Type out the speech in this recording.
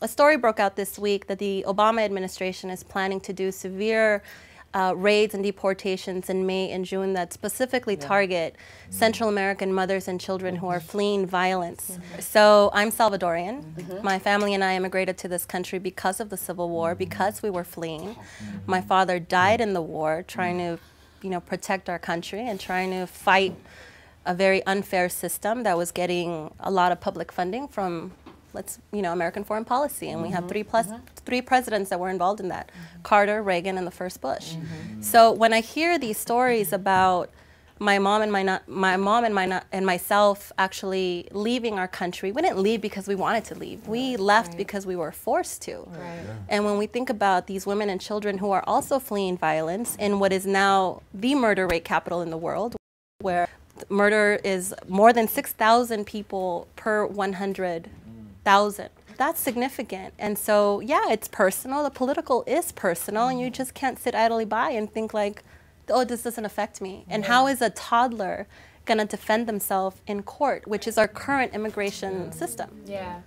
a story broke out this week that the Obama administration is planning to do severe uh, raids and deportations in May and June that specifically yeah. target Central American mothers and children who are fleeing violence. Mm -hmm. So I'm Salvadorian. Mm -hmm. My family and I immigrated to this country because of the Civil War, mm-hmm. because we were fleeing. My father died in the war trying to, you know, protect our country and trying to fight a very unfair system that was getting a lot of public funding from let's you know American foreign policy, and mm -hmm. we have mm-hmm. three plus, mm -hmm. three presidents that were involved in that: mm -hmm. Carter, Reagan, and the first Bush. Mm-hmm. So when I hear these stories about my mom and my not, my mom and my not, and myself actually leaving our country, we didn't leave because we wanted to leave. We left right. because we were forced to. Right. Yeah. And when we think about these women and children who are also fleeing violence in what is now the murder rate capital in the world, where murder is more than 6,000 people per 100 thousand. That's significant. And so, yeah, it's personal. The political is personal, and you mm-hmm. just can't sit idly by and think like, oh, this doesn't affect me. And yeah. how is a toddler going to defend themselves in court, which is our current immigration system? Yeah.